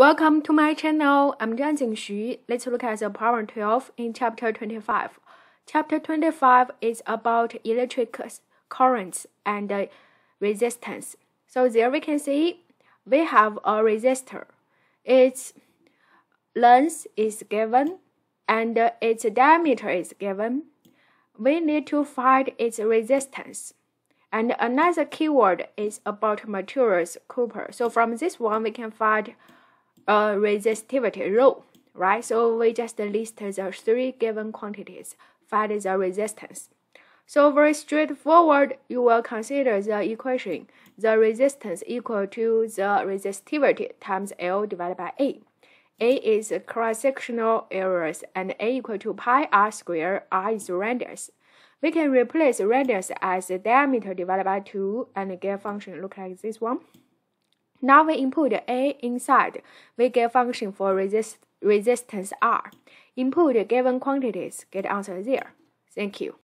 Welcome to my channel. I'm Zhang Xu. Let's look at the problem 12 in chapter 25. Chapter 25 is about electric currents and resistance. So there we can see we have a resistor. Its length is given and its diameter is given. We need to find its resistance. And another keyword is about materials copper. So from this one we can find a resistivity rho, right? So we just list the three given quantities, find the resistance. So very straightforward, you will consider the equation, the resistance equal to the resistivity times L divided by A. A is cross-sectional areas and A equal to pi r squared, r is radius. We can replace radius as diameter divided by 2 and get function look like this one. Now we input A inside. We get function for resist, resistance R. Input given quantities, get answer there. Thank you.